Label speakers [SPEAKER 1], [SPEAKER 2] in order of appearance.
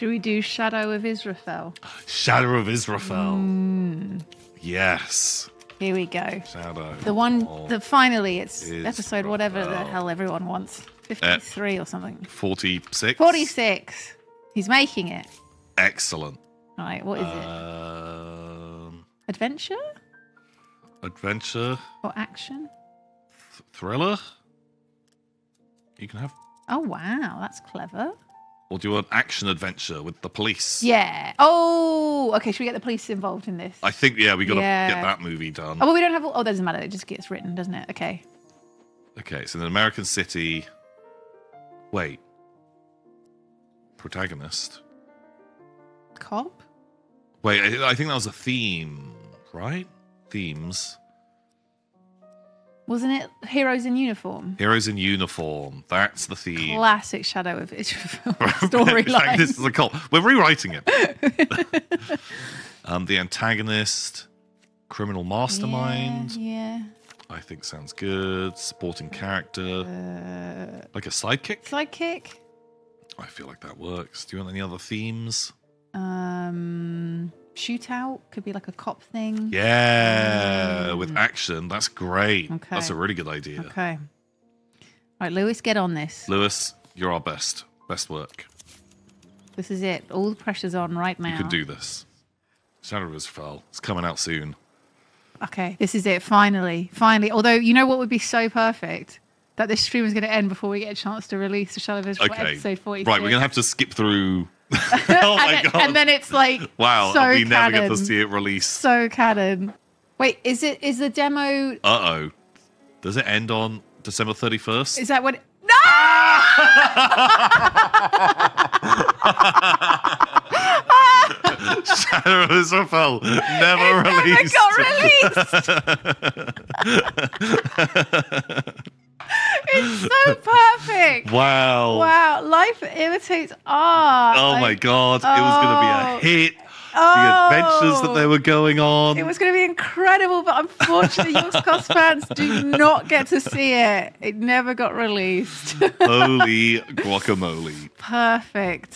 [SPEAKER 1] Should we do Shadow of Israphel?
[SPEAKER 2] Shadow of Israphel.
[SPEAKER 1] Hmm.
[SPEAKER 2] Yes.
[SPEAKER 1] Here we go.
[SPEAKER 2] Shadow.
[SPEAKER 1] The one, the finally, it's
[SPEAKER 2] Israphel.
[SPEAKER 1] episode whatever the hell everyone wants. 53 or something.
[SPEAKER 2] 46.
[SPEAKER 1] 46. He's making it.
[SPEAKER 2] Excellent.
[SPEAKER 1] All right, what is it?
[SPEAKER 2] Um,
[SPEAKER 1] Adventure
[SPEAKER 2] adventure,
[SPEAKER 1] or action?
[SPEAKER 2] th- thriller. You can have.
[SPEAKER 1] Oh, wow, that's clever.
[SPEAKER 2] Or do you want action adventure with the police?
[SPEAKER 1] Yeah. Oh, okay. Should we get the police involved in this?
[SPEAKER 2] I think, yeah, we got to
[SPEAKER 1] Yeah.
[SPEAKER 2] get that movie done.
[SPEAKER 1] Oh, well, we don't have. Oh, doesn't matter. It just gets written, doesn't it? Okay.
[SPEAKER 2] Okay, so in an American city. Wait. Protagonist.
[SPEAKER 1] Cop.
[SPEAKER 2] Wait, I, I think that was a theme, right? Themes.
[SPEAKER 1] Wasn't it Heroes in Uniform?
[SPEAKER 2] Heroes in uniform. That's the theme.
[SPEAKER 1] Classic Shadow of Israel
[SPEAKER 2] Like,
[SPEAKER 1] storyline.
[SPEAKER 2] this is a cult. We're rewriting it. um, the antagonist, criminal mastermind.
[SPEAKER 1] Yeah.
[SPEAKER 2] I think sounds good. Supporting character,
[SPEAKER 1] yeah.
[SPEAKER 2] like a sidekick.
[SPEAKER 1] Uh, sidekick.
[SPEAKER 2] I feel like that works. Do you want any other themes?
[SPEAKER 1] Um, shootout could be like a cop thing.
[SPEAKER 2] Yeah, with action. That's great.
[SPEAKER 1] Okay.
[SPEAKER 2] That's a really good idea.
[SPEAKER 1] Okay. All right, Lewis, get on this.
[SPEAKER 2] Lewis, you're our best. Best work.
[SPEAKER 1] This is it. All the pressure's on right now.
[SPEAKER 2] You can do this. Shadow of Israphel. It's coming out soon.
[SPEAKER 1] Okay, this is it. Finally, finally. Although you know what would be so perfect that this stream is going to end before we get a chance to release the Shadow of Israel
[SPEAKER 2] Okay.
[SPEAKER 1] episode forty.
[SPEAKER 2] Right, we're gonna have to skip through. oh my
[SPEAKER 1] and, then-
[SPEAKER 2] god!
[SPEAKER 1] and then it's like
[SPEAKER 2] wow,
[SPEAKER 1] so
[SPEAKER 2] we never get to see it released.
[SPEAKER 1] so canon. Wait, is it is the demo?
[SPEAKER 2] Uh oh. Does it end on December thirty first?
[SPEAKER 1] Is that what? It, no!
[SPEAKER 2] Shadow of Israphel never
[SPEAKER 1] Never
[SPEAKER 2] released.
[SPEAKER 1] got released. it's so perfect.
[SPEAKER 2] Wow.
[SPEAKER 1] Wow, life imitates art.
[SPEAKER 2] Oh my god, it was gonna be
[SPEAKER 1] oh.
[SPEAKER 2] a hit.
[SPEAKER 1] Oh.
[SPEAKER 2] The adventures that they were going on.
[SPEAKER 1] It was going to be incredible, but unfortunately, Yogscast fans do not get to see it. It never got released.
[SPEAKER 2] Holy guacamole.
[SPEAKER 1] Perfect.